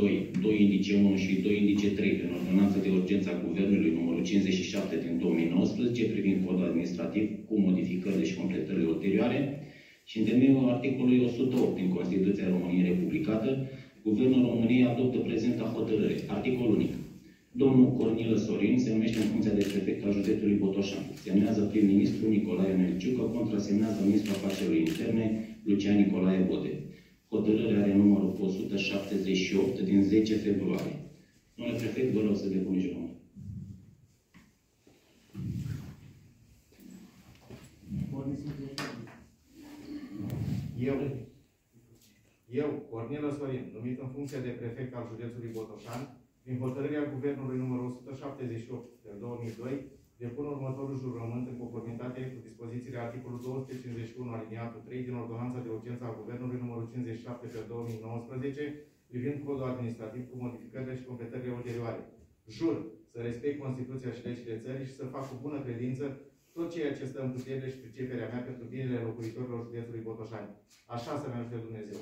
2, 2 indice 1 și 2 indice 3 prin ordonanță de urgență a Guvernului numărul 57 din 2019 privind codul administrativ cu modificările și completările ulterioare și în temeiul articolului 108 din Constituția României Republicată, Guvernul României adoptă prezenta hotărâre. Articol unic. Domnul Cornilă Sorin se numește în funcția de prefect al județului Botoșan. Semnează prim-ministru Nicolae Melciucă, contrasemnează ministrul afacerilor interne Lucian Nicolae Bode. Hotărârea are numărul 178 din 10 februarie. Domnule prefect, vă rog să depuneți numărul. Eu, eu, Cornelă Sorin, numit în funcție de prefect al județului Botoșan, prin hotărârea Guvernului numărul 178 pe 2002, depun următorul jurământ în conformitate cu dispozițiile articolului 251 aliniatul 3 din Ordonanța de Urgență a Guvernului numărul 57 pe 2019 privind codul administrativ cu modificările și completările ulterioare. Jur să respect Constituția și legile țării și să fac cu bună credință tot ceea ce stă în putere și priceperea mea pentru binele locuitorilor județului Botoșani. Așa să mi ajute Dumnezeu.